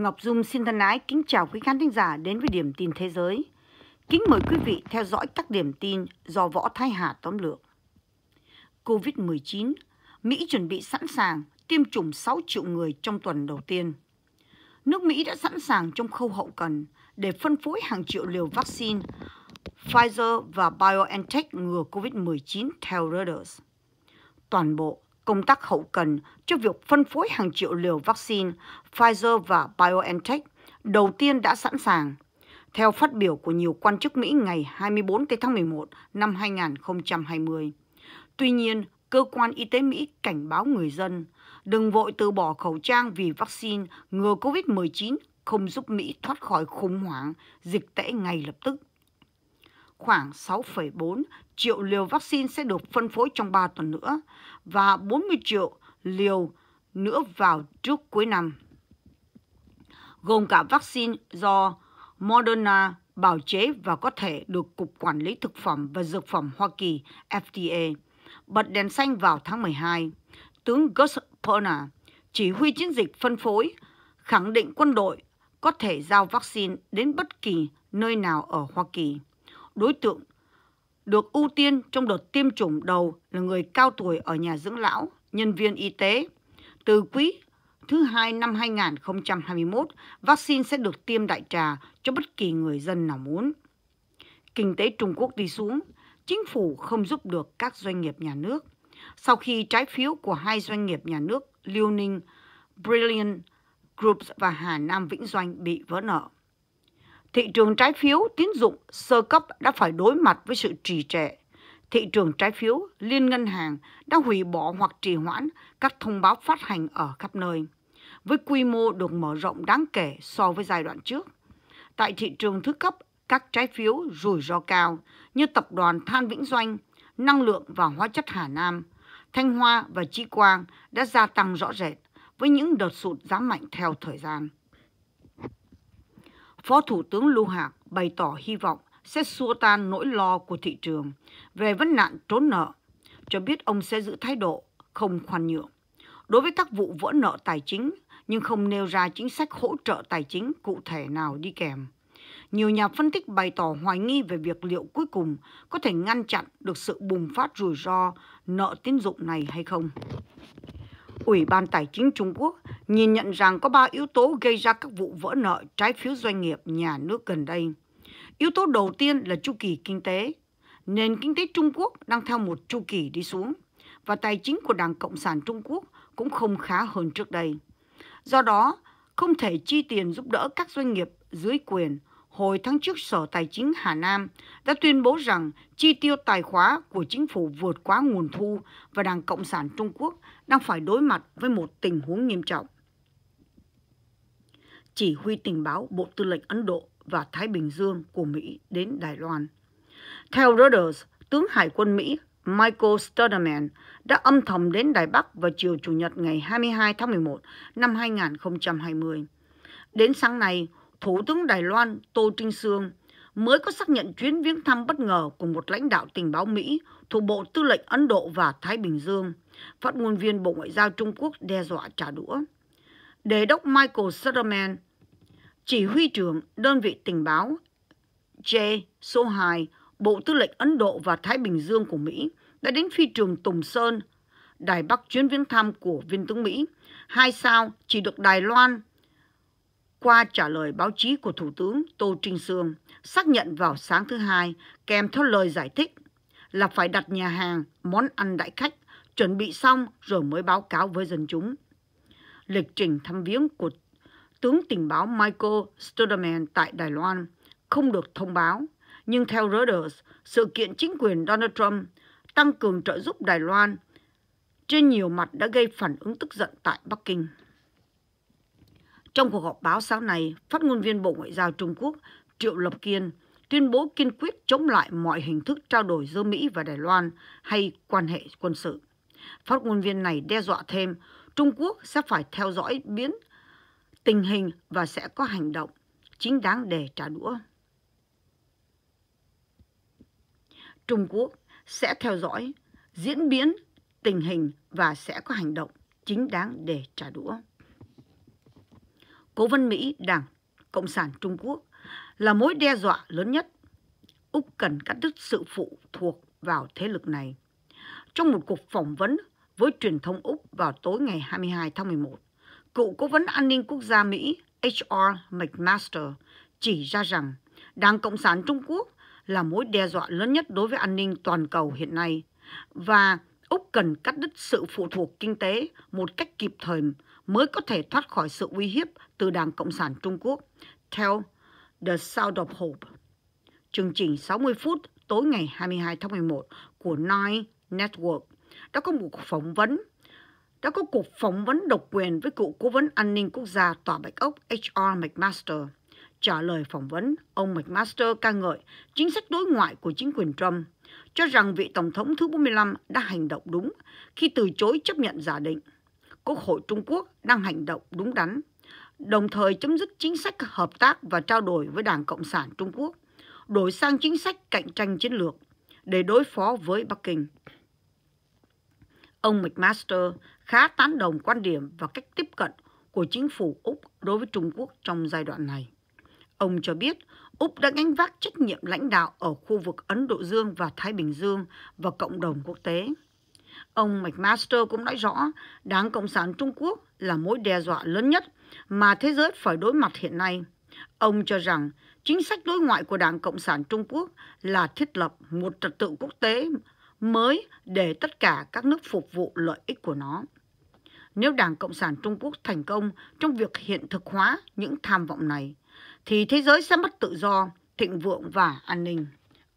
Ngọc Dung xin thân ái kính chào quý khán thính giả đến với điểm tin thế giới. Kính mời quý vị theo dõi các điểm tin do Võ Thái Hà tóm lược. COVID-19, Mỹ chuẩn bị sẵn sàng tiêm chủng 6 triệu người trong tuần đầu tiên. Nước Mỹ đã sẵn sàng trong khâu hậu cần để phân phối hàng triệu liều vaccine Pfizer và BioNTech ngừa COVID-19 theo Reuters. Toàn bộ công tác hậu cần cho việc phân phối hàng triệu liều vaccine Pfizer và BioNTech đầu tiên đã sẵn sàng. Theo phát biểu của nhiều quan chức Mỹ ngày 24 tháng 11 năm 2020. Tuy nhiên, cơ quan y tế Mỹ cảnh báo người dân đừng vội từ bỏ khẩu trang vì vaccine ngừa COVID-19 không giúp Mỹ thoát khỏi khủng hoảng dịch tễ ngay lập tức. Khoảng 6,4 triệu liều vaccine sẽ được phân phối trong 3 tuần nữa và 40 triệu liều nữa vào trước cuối năm. Gồm cả vaccine do Moderna bào chế và có thể được Cục Quản lý Thực phẩm và Dược phẩm Hoa Kỳ FDA bật đèn xanh vào tháng 12. Tướng Gus Perna, chỉ huy chiến dịch phân phối, khẳng định quân đội có thể giao vaccine đến bất kỳ nơi nào ở Hoa Kỳ. Đối tượng được ưu tiên trong đợt tiêm chủng đầu là người cao tuổi ở nhà dưỡng lão, nhân viên y tế. Từ quý thứ hai năm 2021, vaccine sẽ được tiêm đại trà cho bất kỳ người dân nào muốn. Kinh tế Trung Quốc đi xuống, chính phủ không giúp được các doanh nghiệp nhà nước. Sau khi trái phiếu của hai doanh nghiệp nhà nước Liêu Ninh, Brilliant Groups và Hà Nam Vĩnh Doanh bị vỡ nợ thị trường trái phiếu tín dụng sơ cấp đã phải đối mặt với sự trì trệ. Thị trường trái phiếu liên ngân hàng đã hủy bỏ hoặc trì hoãn các thông báo phát hành ở khắp nơi, với quy mô được mở rộng đáng kể so với giai đoạn trước. Tại thị trường thứ cấp, các trái phiếu rủi ro cao như tập đoàn Than Vĩnh Doanh, Năng lượng và Hóa chất Hà Nam, Thanh Hoa và Chi Quang đã gia tăng rõ rệt với những đợt sụt giá mạnh theo thời gian. Phó Thủ tướng Lưu Hạc bày tỏ hy vọng sẽ xua tan nỗi lo của thị trường về vấn nạn trốn nợ, cho biết ông sẽ giữ thái độ không khoan nhượng. Đối với các vụ vỡ nợ tài chính, nhưng không nêu ra chính sách hỗ trợ tài chính cụ thể nào đi kèm. Nhiều nhà phân tích bày tỏ hoài nghi về việc liệu cuối cùng có thể ngăn chặn được sự bùng phát rủi ro nợ tín dụng này hay không. Ủy ban Tài chính Trung Quốc nhìn nhận rằng có ba yếu tố gây ra các vụ vỡ nợ trái phiếu doanh nghiệp nhà nước gần đây. Yếu tố đầu tiên là chu kỳ kinh tế. Nền kinh tế Trung Quốc đang theo một chu kỳ đi xuống và tài chính của Đảng Cộng sản Trung Quốc cũng không khá hơn trước đây. Do đó, không thể chi tiền giúp đỡ các doanh nghiệp dưới quyền hồi tháng trước Sở Tài chính Hà Nam đã tuyên bố rằng chi tiêu tài khóa của chính phủ vượt quá nguồn thu và Đảng Cộng sản Trung Quốc đang phải đối mặt với một tình huống nghiêm trọng. Chỉ huy tình báo Bộ Tư lệnh Ấn Độ và Thái Bình Dương của Mỹ đến Đài Loan. Theo Reuters, tướng Hải quân Mỹ Michael Studerman đã âm thầm đến Đài Bắc vào chiều Chủ nhật ngày 22 tháng 11 năm 2020. Đến sáng nay, Thủ tướng Đài Loan Tô Trinh Sương mới có xác nhận chuyến viếng thăm bất ngờ của một lãnh đạo tình báo Mỹ thuộc Bộ Tư lệnh Ấn Độ và Thái Bình Dương. Phát ngôn viên Bộ Ngoại giao Trung Quốc đe dọa trả đũa. Đề đốc Michael Sutherland, chỉ huy trưởng đơn vị tình báo J số 2 Bộ Tư lệnh Ấn Độ và Thái Bình Dương của Mỹ đã đến phi trường Tùng Sơn, Đài Bắc chuyến viếng thăm của viên tướng Mỹ. Hai sao chỉ được Đài Loan qua trả lời báo chí của Thủ tướng Tô Trinh Sương xác nhận vào sáng thứ hai kèm theo lời giải thích là phải đặt nhà hàng, món ăn đại khách chuẩn bị xong rồi mới báo cáo với dân chúng. Lịch trình thăm viếng của tướng tình báo Michael Sturdeman tại Đài Loan không được thông báo, nhưng theo Reuters, sự kiện chính quyền Donald Trump tăng cường trợ giúp Đài Loan trên nhiều mặt đã gây phản ứng tức giận tại Bắc Kinh. Trong cuộc họp báo sáng nay, phát ngôn viên Bộ Ngoại giao Trung Quốc Triệu Lập Kiên tuyên bố kiên quyết chống lại mọi hình thức trao đổi giữa Mỹ và Đài Loan hay quan hệ quân sự. Phát ngôn viên này đe dọa thêm Trung Quốc sẽ phải theo dõi biến tình hình và sẽ có hành động chính đáng để trả đũa. Trung Quốc sẽ theo dõi diễn biến tình hình và sẽ có hành động chính đáng để trả đũa cố vấn Mỹ Đảng Cộng sản Trung Quốc là mối đe dọa lớn nhất. Úc cần cắt đứt sự phụ thuộc vào thế lực này. Trong một cuộc phỏng vấn với truyền thông Úc vào tối ngày 22 tháng 11, cựu cố vấn an ninh quốc gia Mỹ H.R. McMaster chỉ ra rằng Đảng Cộng sản Trung Quốc là mối đe dọa lớn nhất đối với an ninh toàn cầu hiện nay và Úc cần cắt đứt sự phụ thuộc kinh tế một cách kịp thời mới có thể thoát khỏi sự uy hiếp từ Đảng Cộng sản Trung Quốc, theo The Sound of Hope. Chương trình 60 phút tối ngày 22 tháng 11 của Nine Network đã có một cuộc phỏng vấn đã có cuộc phỏng vấn độc quyền với cựu cố vấn an ninh quốc gia Tòa Bạch Ốc H.R. McMaster. Trả lời phỏng vấn, ông McMaster ca ngợi chính sách đối ngoại của chính quyền Trump, cho rằng vị Tổng thống thứ 45 đã hành động đúng khi từ chối chấp nhận giả định. Quốc hội Trung Quốc đang hành động đúng đắn, đồng thời chấm dứt chính sách hợp tác và trao đổi với Đảng Cộng sản Trung Quốc, đổi sang chính sách cạnh tranh chiến lược để đối phó với Bắc Kinh. Ông McMaster khá tán đồng quan điểm và cách tiếp cận của chính phủ Úc đối với Trung Quốc trong giai đoạn này. Ông cho biết Úc đã gánh vác trách nhiệm lãnh đạo ở khu vực Ấn Độ Dương và Thái Bình Dương và cộng đồng quốc tế. Ông McMaster cũng nói rõ Đảng Cộng sản Trung Quốc là mối đe dọa lớn nhất mà thế giới phải đối mặt hiện nay. Ông cho rằng chính sách đối ngoại của Đảng Cộng sản Trung Quốc là thiết lập một trật tự quốc tế mới để tất cả các nước phục vụ lợi ích của nó. Nếu Đảng Cộng sản Trung Quốc thành công trong việc hiện thực hóa những tham vọng này, thì thế giới sẽ mất tự do, thịnh vượng và an ninh.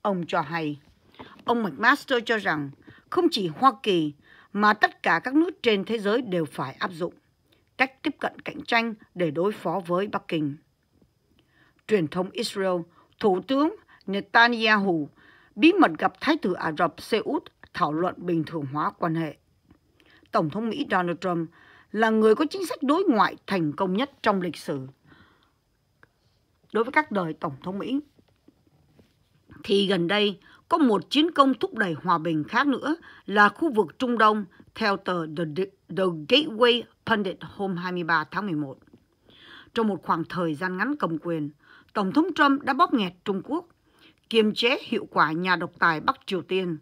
Ông cho hay, ông McMaster cho rằng không chỉ Hoa Kỳ mà tất cả các nước trên thế giới đều phải áp dụng cách tiếp cận cạnh tranh để đối phó với Bắc Kinh. Truyền thông Israel, Thủ tướng Netanyahu bí mật gặp Thái tử Ả Rập Xê Út thảo luận bình thường hóa quan hệ. Tổng thống Mỹ Donald Trump là người có chính sách đối ngoại thành công nhất trong lịch sử. Đối với các đời Tổng thống Mỹ, thì gần đây có một chiến công thúc đẩy hòa bình khác nữa là khu vực Trung Đông theo tờ The, The Gateway Pundit hôm 23 tháng 11. Trong một khoảng thời gian ngắn cầm quyền, Tổng thống Trump đã bóp nghẹt Trung Quốc, kiềm chế hiệu quả nhà độc tài Bắc Triều Tiên,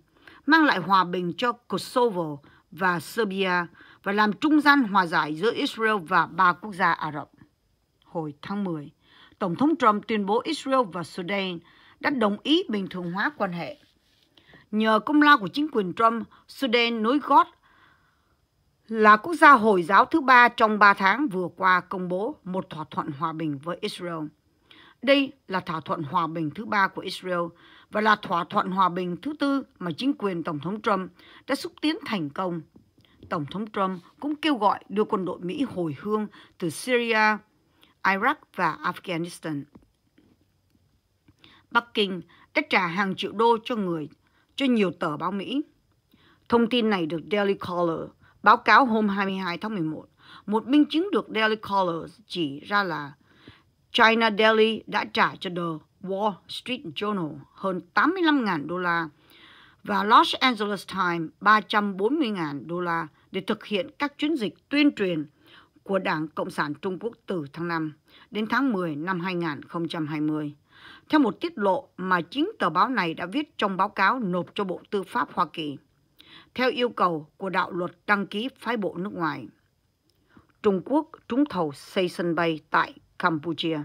mang lại hòa bình cho Kosovo và Serbia và làm trung gian hòa giải giữa Israel và ba quốc gia Ả Rập. Hồi tháng 10, Tổng thống Trump tuyên bố Israel và Sudan đã đồng ý bình thường hóa quan hệ. Nhờ công lao của chính quyền Trump, Sudan nối gót là quốc gia Hồi giáo thứ ba trong ba tháng vừa qua công bố một thỏa thuận hòa bình với Israel. Đây là thỏa thuận hòa bình thứ ba của Israel và là thỏa thuận hòa bình thứ tư mà chính quyền Tổng thống Trump đã xúc tiến thành công. Tổng thống Trump cũng kêu gọi đưa quân đội Mỹ hồi hương từ Syria, Iraq và Afghanistan. Bắc Kinh đã trả hàng triệu đô cho người, cho nhiều tờ báo Mỹ. Thông tin này được Daily Caller báo cáo hôm 22 tháng 11. Một minh chứng được Daily Caller chỉ ra là China Daily đã trả cho The Wall Street Journal hơn 85.000 đô la và Los Angeles Times 340.000 đô la để thực hiện các chiến dịch tuyên truyền của Đảng Cộng sản Trung Quốc từ tháng 5 đến tháng 10 năm 2020 theo một tiết lộ mà chính tờ báo này đã viết trong báo cáo nộp cho Bộ Tư pháp Hoa Kỳ, theo yêu cầu của đạo luật đăng ký phái bộ nước ngoài. Trung Quốc trúng thầu xây sân bay tại Campuchia.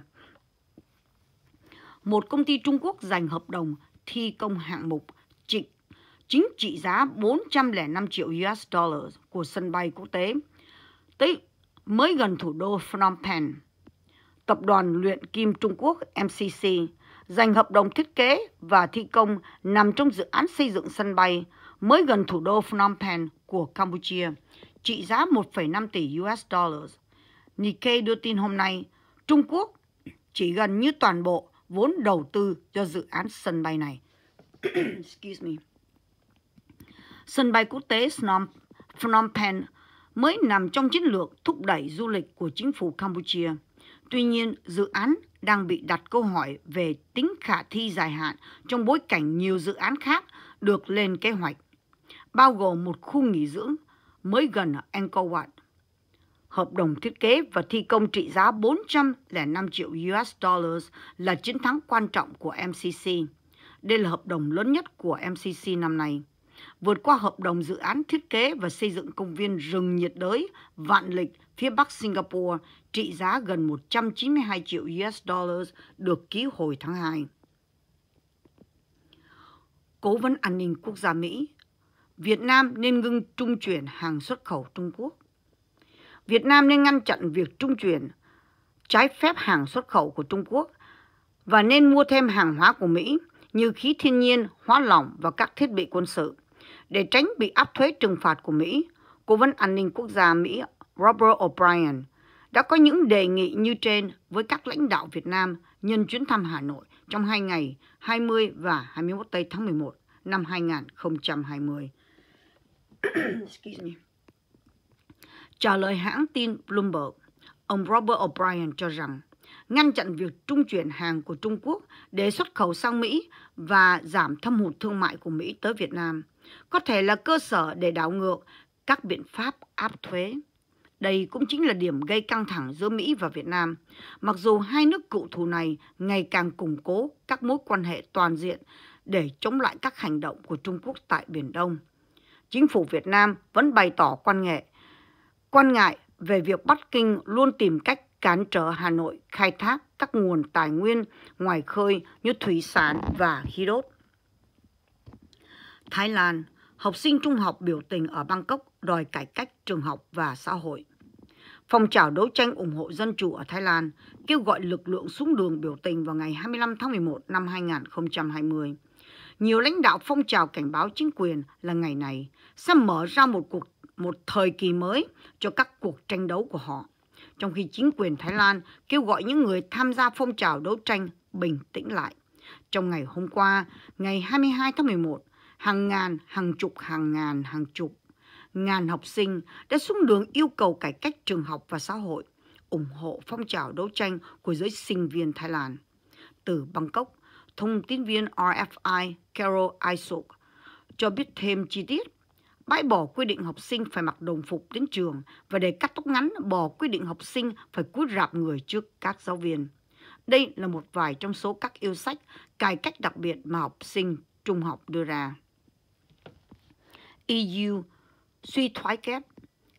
Một công ty Trung Quốc giành hợp đồng thi công hạng mục trịnh chính trị giá 405 triệu US dollars của sân bay quốc tế tới mới gần thủ đô Phnom Penh. Tập đoàn luyện kim Trung Quốc MCC giành hợp đồng thiết kế và thi công nằm trong dự án xây dựng sân bay mới gần thủ đô Phnom Penh của Campuchia, trị giá 1,5 tỷ US dollars. Nikkei đưa tin hôm nay, Trung Quốc chỉ gần như toàn bộ vốn đầu tư cho dự án sân bay này. Excuse me. Sân bay quốc tế Phnom Penh mới nằm trong chiến lược thúc đẩy du lịch của chính phủ Campuchia. Tuy nhiên, dự án đang bị đặt câu hỏi về tính khả thi dài hạn trong bối cảnh nhiều dự án khác được lên kế hoạch, bao gồm một khu nghỉ dưỡng mới gần ở Angkor Wat. Hợp đồng thiết kế và thi công trị giá 405 triệu US dollars là chiến thắng quan trọng của MCC. Đây là hợp đồng lớn nhất của MCC năm nay. Vượt qua hợp đồng dự án thiết kế và xây dựng công viên rừng nhiệt đới Vạn Lịch phía bắc Singapore trị giá gần 192 triệu US dollars được ký hồi tháng 2. Cố vấn an ninh quốc gia Mỹ Việt Nam nên ngưng trung chuyển hàng xuất khẩu Trung Quốc. Việt Nam nên ngăn chặn việc trung chuyển trái phép hàng xuất khẩu của Trung Quốc và nên mua thêm hàng hóa của Mỹ như khí thiên nhiên, hóa lỏng và các thiết bị quân sự. Để tránh bị áp thuế trừng phạt của Mỹ, Cố vấn an ninh quốc gia Mỹ Robert O'Brien đã có những đề nghị như trên với các lãnh đạo Việt Nam nhân chuyến thăm Hà Nội trong hai ngày 20 và 21 tây tháng 11 năm 2020. Excuse me. Trả lời hãng tin Bloomberg, ông Robert O'Brien cho rằng ngăn chặn việc trung chuyển hàng của Trung Quốc để xuất khẩu sang Mỹ và giảm thâm hụt thương mại của Mỹ tới Việt Nam có thể là cơ sở để đảo ngược các biện pháp áp thuế. Đây cũng chính là điểm gây căng thẳng giữa Mỹ và Việt Nam, mặc dù hai nước cựu thù này ngày càng củng cố các mối quan hệ toàn diện để chống lại các hành động của Trung Quốc tại Biển Đông. Chính phủ Việt Nam vẫn bày tỏ quan nghệ, quan ngại về việc Bắc Kinh luôn tìm cách cản trở Hà Nội khai thác các nguồn tài nguyên ngoài khơi như thủy sản và khí đốt. Thái Lan, học sinh trung học biểu tình ở Bangkok đòi cải cách trường học và xã hội. Phong trào đấu tranh ủng hộ dân chủ ở Thái Lan kêu gọi lực lượng xuống đường biểu tình vào ngày 25 tháng 11 năm 2020. Nhiều lãnh đạo phong trào cảnh báo chính quyền là ngày này sẽ mở ra một cuộc một thời kỳ mới cho các cuộc tranh đấu của họ. Trong khi chính quyền Thái Lan kêu gọi những người tham gia phong trào đấu tranh bình tĩnh lại. Trong ngày hôm qua, ngày 22 tháng 11, hàng ngàn, hàng chục, hàng ngàn, hàng chục, ngàn học sinh đã xuống đường yêu cầu cải cách trường học và xã hội, ủng hộ phong trào đấu tranh của giới sinh viên Thái Lan. Từ Bangkok, thông tin viên RFI Carol Isok cho biết thêm chi tiết. Bãi bỏ quy định học sinh phải mặc đồng phục đến trường và để cắt tóc ngắn bỏ quy định học sinh phải cúi rạp người trước các giáo viên. Đây là một vài trong số các yêu sách cải cách đặc biệt mà học sinh trung học đưa ra. EU suy thoái kép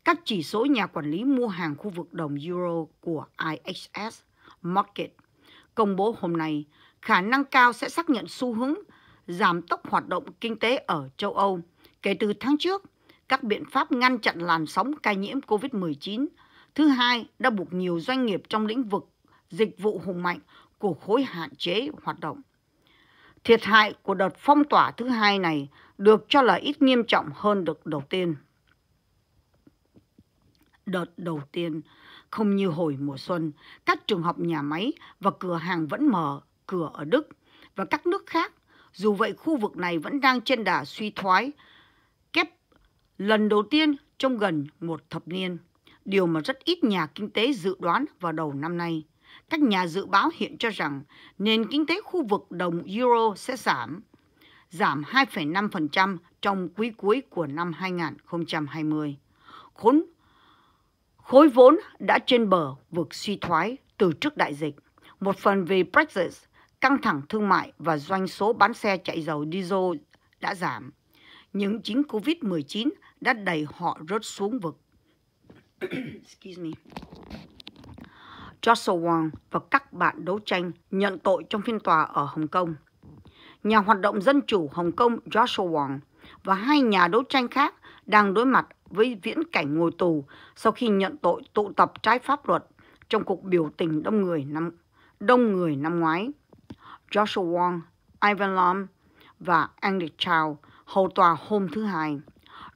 các chỉ số nhà quản lý mua hàng khu vực đồng euro của IHS Market công bố hôm nay khả năng cao sẽ xác nhận xu hướng giảm tốc hoạt động kinh tế ở châu Âu. Kể từ tháng trước, các biện pháp ngăn chặn làn sóng ca nhiễm COVID-19 thứ hai đã buộc nhiều doanh nghiệp trong lĩnh vực dịch vụ hùng mạnh của khối hạn chế hoạt động. Thiệt hại của đợt phong tỏa thứ hai này được cho là ít nghiêm trọng hơn đợt đầu tiên. Đợt đầu tiên, không như hồi mùa xuân, các trường học nhà máy và cửa hàng vẫn mở cửa ở Đức và các nước khác. Dù vậy, khu vực này vẫn đang trên đà suy thoái, kép lần đầu tiên trong gần một thập niên, điều mà rất ít nhà kinh tế dự đoán vào đầu năm nay. Các nhà dự báo hiện cho rằng nền kinh tế khu vực đồng euro sẽ giảm, giảm 2,5% trong quý cuối của năm 2020. Khốn khối vốn đã trên bờ vực suy thoái từ trước đại dịch. Một phần vì Brexit, căng thẳng thương mại và doanh số bán xe chạy dầu diesel đã giảm. Nhưng chính COVID-19 đã đẩy họ rớt xuống vực. Excuse me. Joshua Wong và các bạn đấu tranh nhận tội trong phiên tòa ở Hồng Kông. Nhà hoạt động dân chủ Hồng Kông Joshua Wong và hai nhà đấu tranh khác đang đối mặt với viễn cảnh ngồi tù sau khi nhận tội tụ tập trái pháp luật trong cuộc biểu tình đông người năm đông người năm ngoái. Joshua Wong, Ivan Lam và Andy Chow hầu tòa hôm thứ Hai.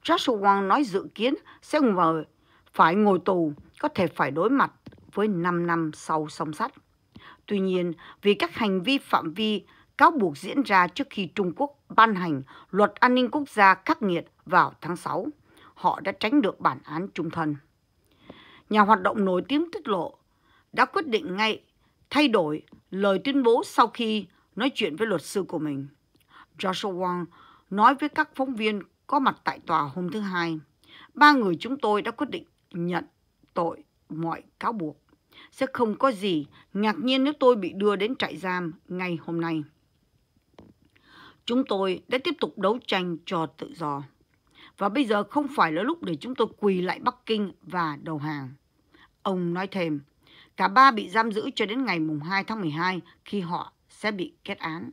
Joshua Wong nói dự kiến sẽ ngồi, phải ngồi tù, có thể phải đối mặt với 5 năm sau song sắt. Tuy nhiên, vì các hành vi phạm vi cáo buộc diễn ra trước khi Trung Quốc ban hành luật an ninh quốc gia khắc nghiệt vào tháng 6, họ đã tránh được bản án trung thân. Nhà hoạt động nổi tiếng tiết lộ đã quyết định ngay thay đổi lời tuyên bố sau khi nói chuyện với luật sư của mình. Joshua Wong nói với các phóng viên có mặt tại tòa hôm thứ Hai, ba người chúng tôi đã quyết định nhận tội mọi cáo buộc. Sẽ không có gì ngạc nhiên nếu tôi bị đưa đến trại giam ngay hôm nay. Chúng tôi đã tiếp tục đấu tranh cho tự do. Và bây giờ không phải là lúc để chúng tôi quỳ lại Bắc Kinh và đầu hàng. Ông nói thêm, cả ba bị giam giữ cho đến ngày 2 tháng 12 khi họ sẽ bị kết án.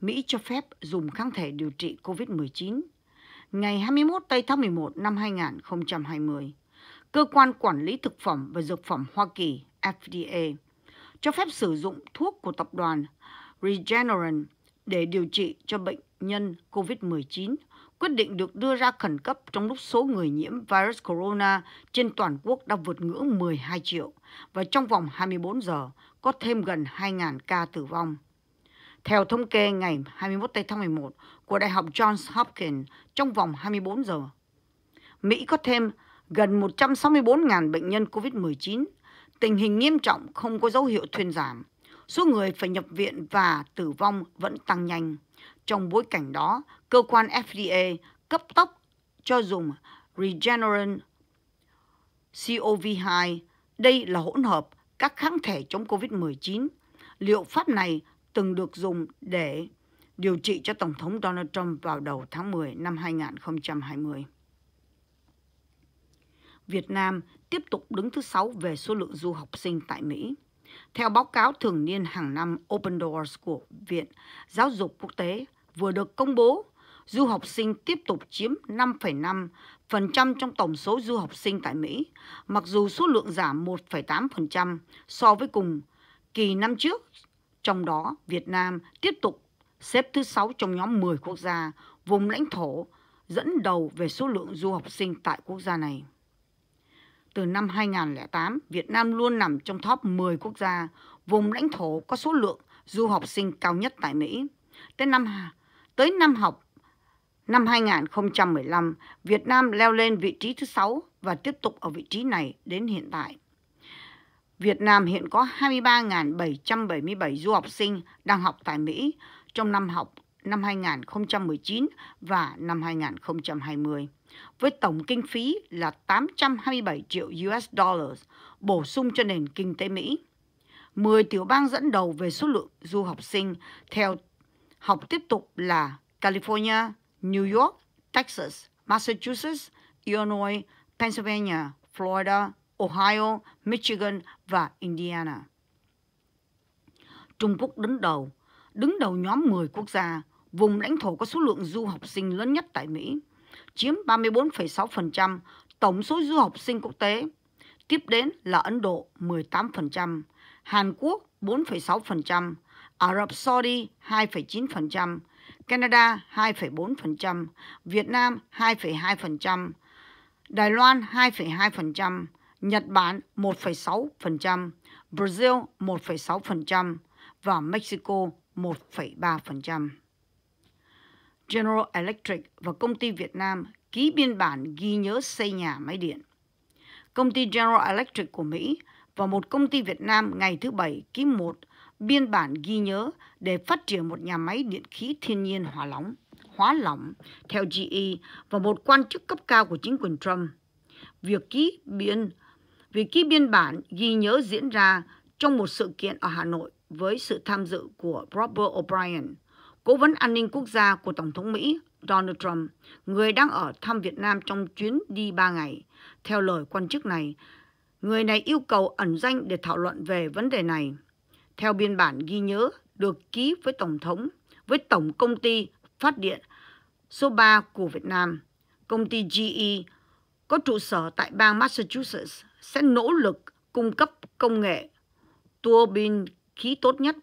Mỹ cho phép dùng kháng thể điều trị COVID-19 ngày 21 tây tháng 11 năm 2020. Cơ quan Quản lý Thực phẩm và Dược phẩm Hoa Kỳ FDA cho phép sử dụng thuốc của tập đoàn Regeneron để điều trị cho bệnh nhân COVID-19 quyết định được đưa ra khẩn cấp trong lúc số người nhiễm virus corona trên toàn quốc đã vượt ngưỡng 12 triệu và trong vòng 24 giờ có thêm gần 2.000 ca tử vong. Theo thống kê ngày 21 tháng 11 của Đại học Johns Hopkins trong vòng 24 giờ, Mỹ có thêm gần 164.000 bệnh nhân COVID-19. Tình hình nghiêm trọng không có dấu hiệu thuyên giảm. Số người phải nhập viện và tử vong vẫn tăng nhanh. Trong bối cảnh đó, cơ quan FDA cấp tốc cho dùng Regeneron COV2. Đây là hỗn hợp các kháng thể chống COVID-19. Liệu pháp này từng được dùng để điều trị cho Tổng thống Donald Trump vào đầu tháng 10 năm 2020. Việt Nam tiếp tục đứng thứ sáu về số lượng du học sinh tại Mỹ. Theo báo cáo thường niên hàng năm Open Doors của Viện Giáo dục Quốc tế vừa được công bố, du học sinh tiếp tục chiếm 5,5% trong tổng số du học sinh tại Mỹ, mặc dù số lượng giảm 1,8% so với cùng kỳ năm trước. Trong đó, Việt Nam tiếp tục xếp thứ 6 trong nhóm 10 quốc gia, vùng lãnh thổ dẫn đầu về số lượng du học sinh tại quốc gia này. Từ năm 2008, Việt Nam luôn nằm trong top 10 quốc gia, vùng lãnh thổ có số lượng du học sinh cao nhất tại Mỹ. Tới năm tới năm học năm 2015, Việt Nam leo lên vị trí thứ 6 và tiếp tục ở vị trí này đến hiện tại. Việt Nam hiện có 23.777 du học sinh đang học tại Mỹ trong năm học năm 2019 và năm 2020 với tổng kinh phí là 827 triệu US dollars bổ sung cho nền kinh tế Mỹ. 10 tiểu bang dẫn đầu về số lượng du học sinh theo học tiếp tục là California, New York, Texas, Massachusetts, Illinois, Pennsylvania, Florida, Ohio, Michigan và Indiana. Trung Quốc đứng đầu, đứng đầu nhóm 10 quốc gia, vùng lãnh thổ có số lượng du học sinh lớn nhất tại Mỹ chiếm 34,6% tổng số du học sinh quốc tế. Tiếp đến là Ấn Độ 18%, Hàn Quốc 4,6%, Ả Rập Saudi 2,9%, Canada 2,4%, Việt Nam 2,2%, Đài Loan 2,2%, Nhật Bản 1,6%, Brazil 1,6% và Mexico 1,3%. General Electric và công ty Việt Nam ký biên bản ghi nhớ xây nhà máy điện. Công ty General Electric của Mỹ và một công ty Việt Nam ngày thứ Bảy ký một biên bản ghi nhớ để phát triển một nhà máy điện khí thiên nhiên hòa lỏng, hóa lỏng theo GE và một quan chức cấp cao của chính quyền Trump. Việc ký biên việc ký biên bản ghi nhớ diễn ra trong một sự kiện ở Hà Nội với sự tham dự của Robert O'Brien, cố vấn an ninh quốc gia của Tổng thống Mỹ Donald Trump, người đang ở thăm Việt Nam trong chuyến đi 3 ngày. Theo lời quan chức này, người này yêu cầu ẩn danh để thảo luận về vấn đề này. Theo biên bản ghi nhớ được ký với Tổng thống, với Tổng Công ty Phát điện số 3 của Việt Nam, công ty GE có trụ sở tại bang Massachusetts sẽ nỗ lực cung cấp công nghệ tua bin khí tốt nhất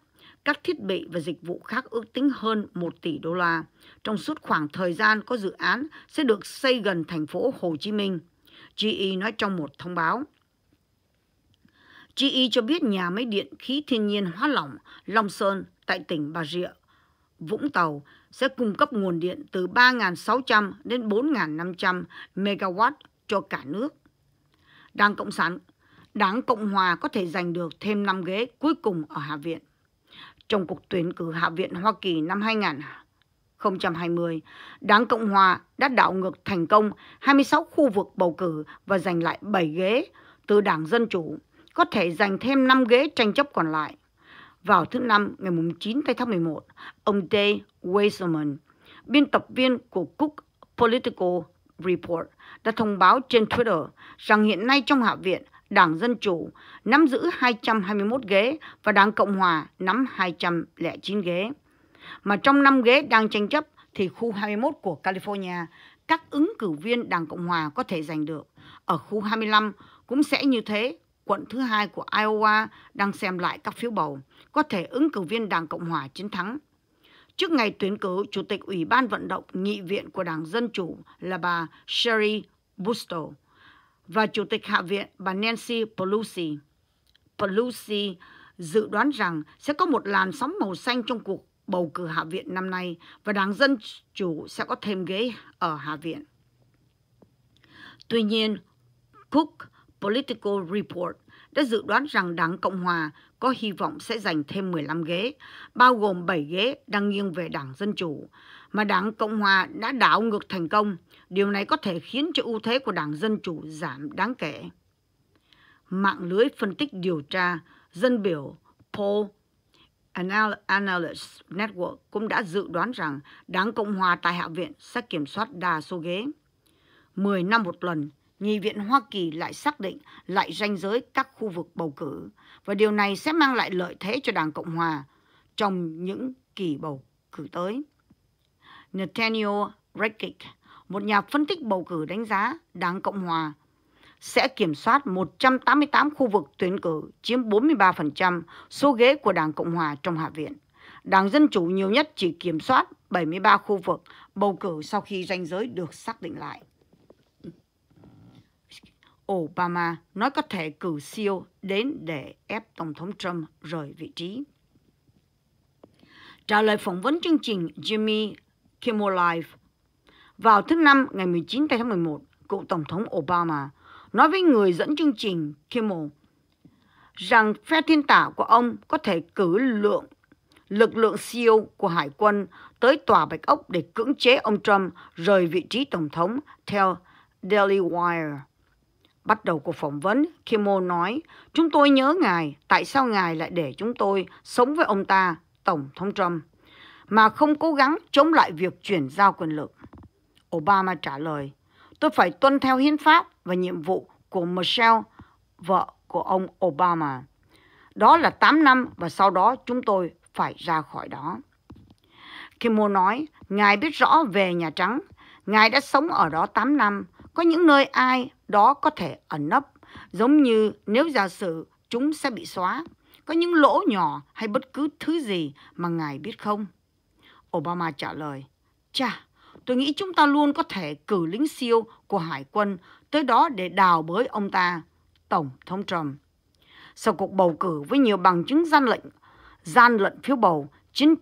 các thiết bị và dịch vụ khác ước tính hơn 1 tỷ đô la trong suốt khoảng thời gian có dự án sẽ được xây gần thành phố Hồ Chí Minh. GE nói trong một thông báo. GE cho biết nhà máy điện khí thiên nhiên hóa lỏng Long Sơn tại tỉnh Bà Rịa, Vũng Tàu sẽ cung cấp nguồn điện từ 3.600 đến 4.500 MW cho cả nước. Đảng Cộng sản, Đảng Cộng Hòa có thể giành được thêm 5 ghế cuối cùng ở Hạ viện. Trong cuộc tuyển cử Hạ viện Hoa Kỳ năm 2020, Đảng Cộng Hòa đã đảo ngược thành công 26 khu vực bầu cử và giành lại 7 ghế từ Đảng Dân Chủ có thể giành thêm 5 ghế tranh chấp còn lại. Vào thứ Năm ngày 9 tháng 11, ông Dave Weisman, biên tập viên của Cook Political Report, đã thông báo trên Twitter rằng hiện nay trong Hạ viện, Đảng Dân Chủ nắm giữ 221 ghế và Đảng Cộng Hòa nắm 209 ghế. Mà trong 5 ghế đang tranh chấp thì khu 21 của California, các ứng cử viên Đảng Cộng Hòa có thể giành được. Ở khu 25 cũng sẽ như thế, quận thứ hai của Iowa đang xem lại các phiếu bầu, có thể ứng cử viên Đảng Cộng Hòa chiến thắng. Trước ngày tuyển cử, Chủ tịch Ủy ban vận động nghị viện của Đảng Dân Chủ là bà Sherry Busto và Chủ tịch Hạ viện bà Nancy Pelosi. Pelosi dự đoán rằng sẽ có một làn sóng màu xanh trong cuộc bầu cử Hạ viện năm nay và Đảng Dân Chủ sẽ có thêm ghế ở Hạ viện. Tuy nhiên, Cook Political Report đã dự đoán rằng Đảng Cộng Hòa có hy vọng sẽ giành thêm 15 ghế, bao gồm 7 ghế đang nghiêng về Đảng Dân Chủ, mà Đảng Cộng Hòa đã đảo ngược thành công. Điều này có thể khiến cho ưu thế của Đảng Dân Chủ giảm đáng kể. Mạng lưới phân tích điều tra dân biểu Paul Analyst Network cũng đã dự đoán rằng Đảng Cộng Hòa tại Hạ viện sẽ kiểm soát đa số ghế. 10 năm một lần, Nghị viện Hoa Kỳ lại xác định lại ranh giới các khu vực bầu cử và điều này sẽ mang lại lợi thế cho Đảng Cộng Hòa trong những kỳ bầu cử tới. Nathaniel Rekic, một nhà phân tích bầu cử đánh giá Đảng Cộng Hòa sẽ kiểm soát 188 khu vực tuyển cử, chiếm 43% số ghế của Đảng Cộng Hòa trong Hạ viện. Đảng Dân Chủ nhiều nhất chỉ kiểm soát 73 khu vực bầu cử sau khi ranh giới được xác định lại. Obama nói có thể cử siêu đến để ép Tổng thống Trump rời vị trí. Trả lời phỏng vấn chương trình Jimmy Kimmel Live vào thứ Năm ngày 19 tháng 11, cựu Tổng thống Obama nói với người dẫn chương trình Kimmel rằng phe thiên tả của ông có thể cử lượng lực lượng siêu của Hải quân tới tòa Bạch Ốc để cưỡng chế ông Trump rời vị trí Tổng thống theo Daily Wire. Bắt đầu cuộc phỏng vấn, Kimo nói, chúng tôi nhớ ngài, tại sao ngài lại để chúng tôi sống với ông ta, Tổng thống Trump, mà không cố gắng chống lại việc chuyển giao quyền lực. Obama trả lời, tôi phải tuân theo hiến pháp và nhiệm vụ của Michelle, vợ của ông Obama. Đó là 8 năm và sau đó chúng tôi phải ra khỏi đó. Kimo nói, Ngài biết rõ về Nhà Trắng. Ngài đã sống ở đó 8 năm. Có những nơi ai đó có thể ẩn nấp, giống như nếu giả sử chúng sẽ bị xóa. Có những lỗ nhỏ hay bất cứ thứ gì mà Ngài biết không? Obama trả lời, Chà, tôi nghĩ chúng ta luôn có thể cử lính siêu của Hải quân tới đó để đào bới ông ta, Tổng thống Trump. Sau cuộc bầu cử với nhiều bằng chứng gian lệnh, gian lận phiếu bầu, chiến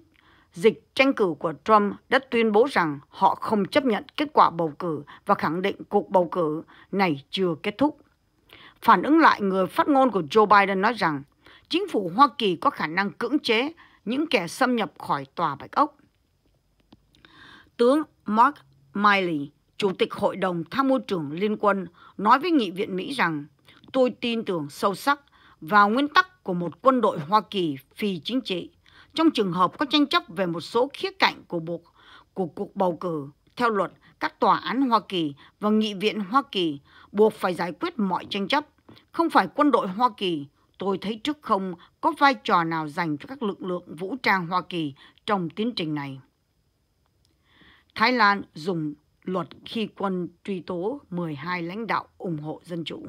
dịch tranh cử của Trump đã tuyên bố rằng họ không chấp nhận kết quả bầu cử và khẳng định cuộc bầu cử này chưa kết thúc. Phản ứng lại, người phát ngôn của Joe Biden nói rằng chính phủ Hoa Kỳ có khả năng cưỡng chế những kẻ xâm nhập khỏi tòa Bạch Ốc. Tướng Mark Milley, Chủ tịch Hội đồng Tham mưu trưởng Liên quân, nói với Nghị viện Mỹ rằng tôi tin tưởng sâu sắc vào nguyên tắc của một quân đội Hoa Kỳ phi chính trị trong trường hợp có tranh chấp về một số khía cạnh của buộc của cuộc bầu cử theo luật các tòa án Hoa Kỳ và Nghị viện Hoa Kỳ buộc phải giải quyết mọi tranh chấp, không phải quân đội Hoa Kỳ. Tôi thấy trước không có vai trò nào dành cho các lực lượng vũ trang Hoa Kỳ trong tiến trình này. Thái Lan dùng luật khi quân truy tố 12 lãnh đạo ủng hộ dân chủ.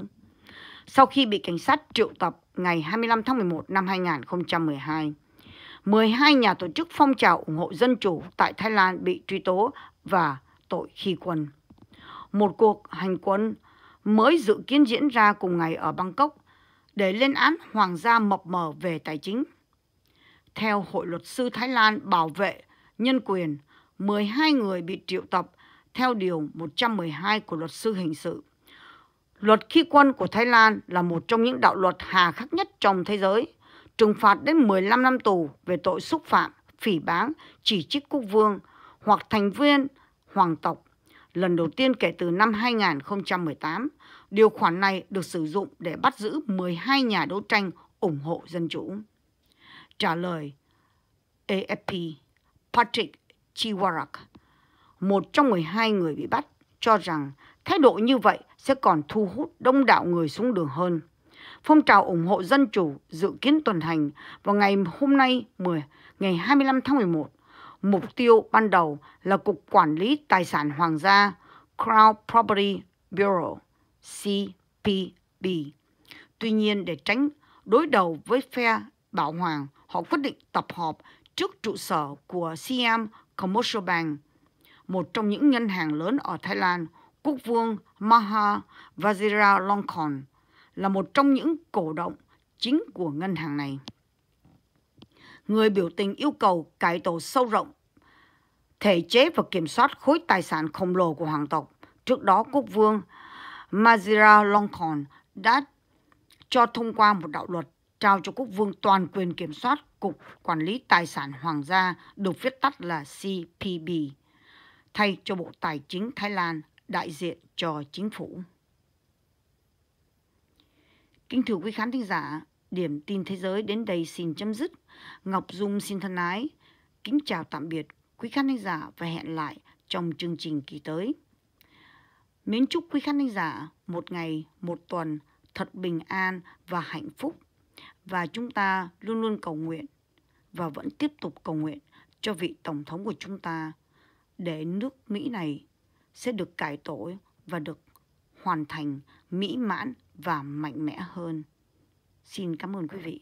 Sau khi bị cảnh sát triệu tập ngày 25 tháng 11 năm 2012, 12 nhà tổ chức phong trào ủng hộ dân chủ tại Thái Lan bị truy tố và tội khi quân. Một cuộc hành quân mới dự kiến diễn ra cùng ngày ở Bangkok để lên án hoàng gia mập mờ về tài chính. Theo Hội luật sư Thái Lan bảo vệ nhân quyền, 12 người bị triệu tập theo điều 112 của luật sư hình sự. Luật khi quân của Thái Lan là một trong những đạo luật hà khắc nhất trong thế giới trừng phạt đến 15 năm tù về tội xúc phạm, phỉ báng, chỉ trích quốc vương hoặc thành viên hoàng tộc, Lần đầu tiên kể từ năm 2018, điều khoản này được sử dụng để bắt giữ 12 nhà đấu tranh ủng hộ dân chủ. Trả lời AFP, Patrick Chiwarak, một trong 12 người bị bắt, cho rằng thái độ như vậy sẽ còn thu hút đông đảo người xuống đường hơn. Phong trào ủng hộ dân chủ dự kiến tuần hành vào ngày hôm nay 10, ngày 25 tháng 11. Mục tiêu ban đầu là Cục Quản lý Tài sản Hoàng gia Crown Property Bureau CPB. Tuy nhiên để tránh đối đầu với phe bảo hoàng, họ quyết định tập họp trước trụ sở của Siam Commercial Bank, một trong những ngân hàng lớn ở Thái Lan. Quốc vương Maha Vajiralongkorn là một trong những cổ động chính của ngân hàng này. Người biểu tình yêu cầu cải tổ sâu rộng thể chế và kiểm soát khối tài sản khổng lồ của hoàng tộc. Trước đó, quốc vương Mazira Longkorn đã cho thông qua một đạo luật trao cho quốc vương toàn quyền kiểm soát Cục Quản lý Tài sản Hoàng gia được viết tắt là CPB, thay cho Bộ Tài chính Thái Lan đại diện cho chính phủ. Kính thưa quý khán thính giả, điểm tin thế giới đến đây xin chấm dứt. Ngọc Dung xin thân ái, kính chào tạm biệt quý khán thính giả và hẹn lại trong chương trình kỳ tới. Mến chúc quý khán thính giả một ngày, một tuần thật bình an và hạnh phúc. Và chúng ta luôn luôn cầu nguyện và vẫn tiếp tục cầu nguyện cho vị Tổng thống của chúng ta để nước Mỹ này sẽ được cải tổ và được hoàn thành, mỹ mãn và mạnh mẽ hơn. Xin cảm ơn quý vị.